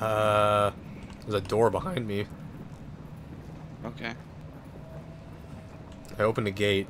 Uh, there's a door behind me. Okay. I opened the gate.